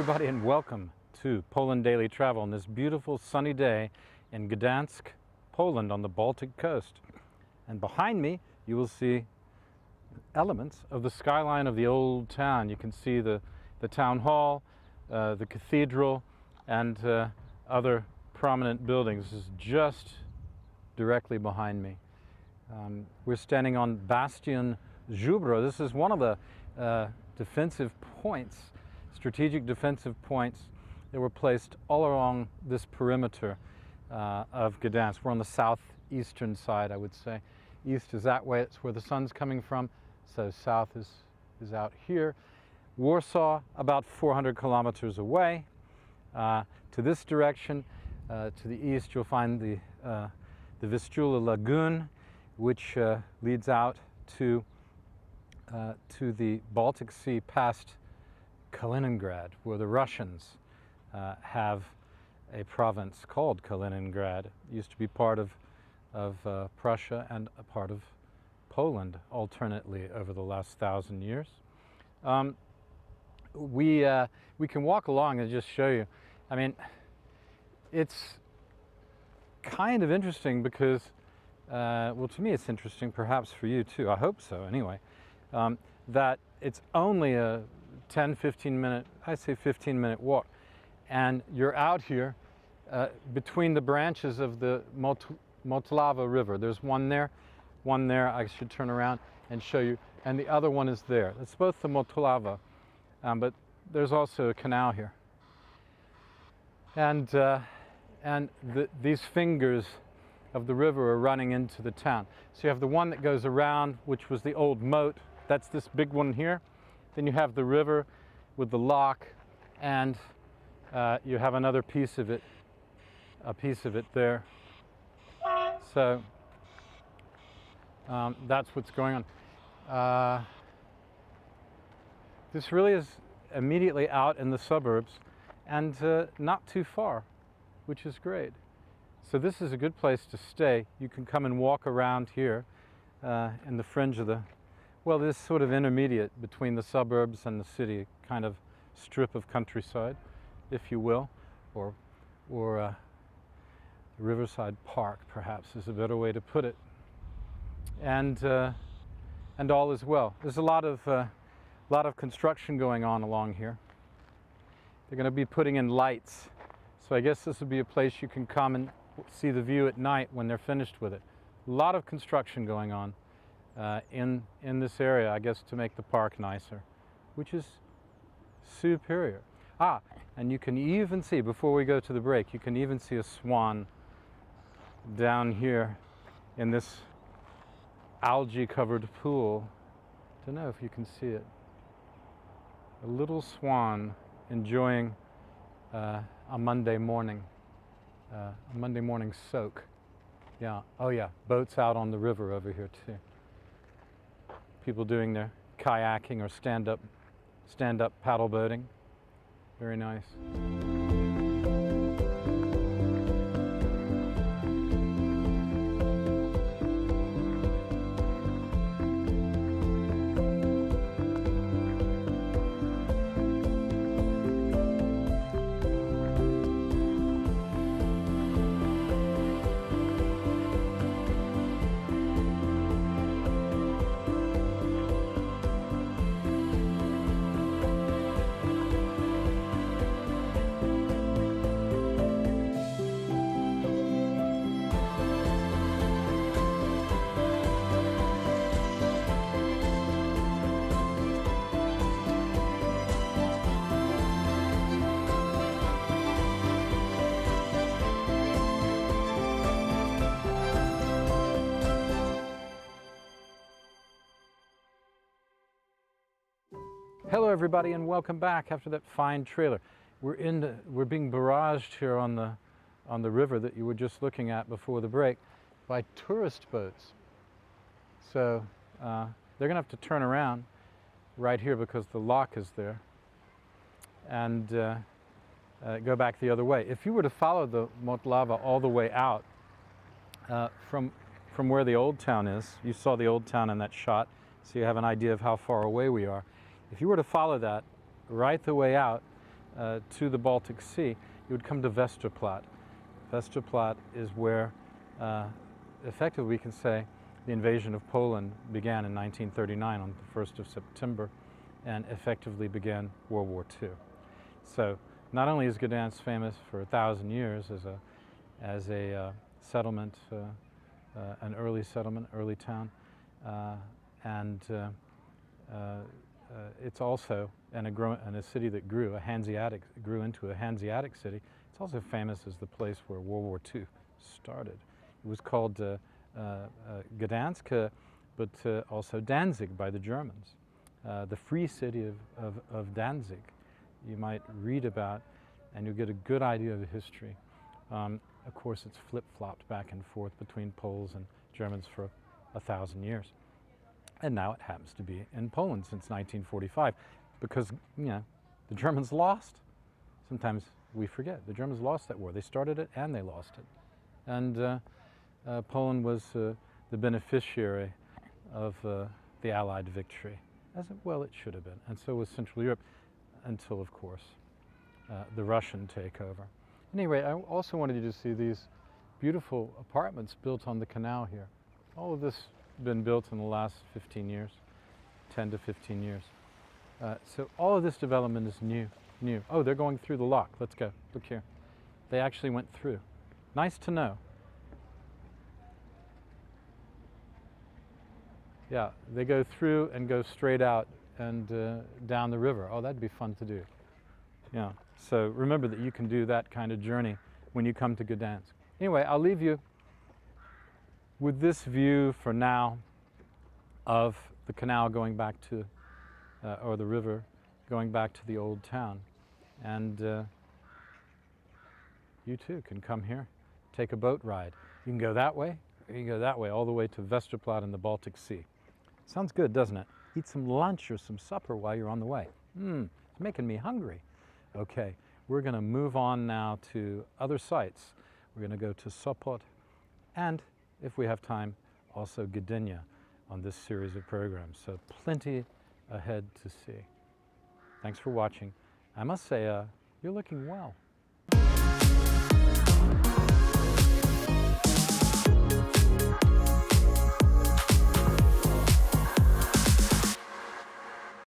everybody, and welcome to Poland Daily Travel on this beautiful sunny day in Gdansk, Poland on the Baltic coast. And behind me, you will see elements of the skyline of the old town. You can see the, the town hall, uh, the cathedral, and uh, other prominent buildings. This is just directly behind me. Um, we're standing on Bastion Żubro. This is one of the uh, defensive points, strategic defensive points that were placed all along this perimeter uh, of Gdansk. We're on the southeastern side, I would say. East is that way, it's where the sun's coming from, so south is, is out here. Warsaw, about 400 kilometers away. Uh, to this direction, uh, to the east, you'll find the, uh, the Vistula Lagoon, which uh, leads out to, uh, to the Baltic Sea past Kaliningrad, where the Russians uh, have a province called Kaliningrad. It used to be part of, of uh, Prussia and a part of Poland alternately over the last thousand years. Um, we, uh, we can walk along and just show you. I mean, it's kind of interesting because, uh, well, to me it's interesting, perhaps for you too, I hope so anyway, um, that it's only a 10, 15 minute, I say 15 minute walk. And you're out here uh, between the branches of the Mot Motlava River. There's one there, one there, I should turn around and show you, and the other one is there. It's both the Motlava, um, but there's also a canal here. And, uh, and the, these fingers of the river are running into the town. So you have the one that goes around, which was the old moat. That's this big one here. Then you have the river with the lock, and uh, you have another piece of it, a piece of it there. So um, that's what's going on. Uh, this really is immediately out in the suburbs and uh, not too far, which is great. So this is a good place to stay. You can come and walk around here uh, in the fringe of the, well, this sort of intermediate between the suburbs and the city, kind of strip of countryside, if you will, or, or uh, Riverside Park, perhaps, is a better way to put it. And, uh, and all is well. There's a lot of, uh, lot of construction going on along here. They're going to be putting in lights. So I guess this would be a place you can come and see the view at night when they're finished with it. A lot of construction going on uh, in, in this area, I guess, to make the park nicer, which is superior. Ah, and you can even see, before we go to the break, you can even see a swan down here in this algae covered pool. Don't know if you can see it. A little swan enjoying uh, a Monday morning, uh, a Monday morning soak. Yeah, oh yeah, boats out on the river over here too. People doing their kayaking or stand-up stand-up paddle boating. Very nice. Hello everybody and welcome back after that fine trailer. We're in the, we're being barraged here on the on the river that you were just looking at before the break by tourist boats. So uh, they're gonna have to turn around right here because the lock is there and uh, uh, go back the other way. If you were to follow the Motlava all the way out uh, from from where the old town is, you saw the old town in that shot, so you have an idea of how far away we are. If you were to follow that right the way out, uh, to the Baltic Sea, you would come to Westerplatte. Westerplatte is where, uh, effectively, we can say the invasion of Poland began in 1939 on the 1st of September and effectively began World War II. So not only is Gdansk famous for a thousand years as a, as a uh, settlement, uh, uh, an early settlement, early town, uh, and uh, it's also and a, grow, a city that grew, a Hanseatic, grew into a Hanseatic city. It's also famous as the place where World War II started. It was called uh, uh, uh, Gdansk, but also Danzig by the Germans. the free city of, of, of, Danzig you might read about and you'll get a good idea of the history. Um, of course, it's flip-flopped back and forth between Poles and Germans for a thousand years. And now it happens to be in Poland since 1945 because, you know, the Germans lost. Sometimes we forget. The Germans lost that war. They started it and they lost it. And uh, uh, Poland was uh, the beneficiary of uh, the Allied victory, as well it should have been. And so was Central Europe until, of course, uh, the Russian takeover. Anyway, I also wanted you to see these beautiful apartments built on the canal here. All of this been built in the last 15 years, 10 to 15 years. Uh, so all of this development is new, new. Oh, they're going through the lock. Let's go. Look here. They actually went through. Nice to know. Yeah, they go through and go straight out and uh, down the river. Oh, that'd be fun to do. Yeah, so remember that you can do that kind of journey when you come to Gdansk. Anyway, I'll leave you with this view for now of the canal going back to uh, or the river going back to the old town. And uh, you too can come here, take a boat ride. You can go that way, you can go that way, all the way to Westerplatte in the Baltic Sea. Sounds good, doesn't it? Eat some lunch or some supper while you're on the way. Mmm, it's making me hungry. Okay, we're going to move on now to other sites. We're going to go to Sopot and, if we have time, also Gdynia on this series of programs. So plenty ahead to see. Thanks for watching. I must say, uh, you're looking well.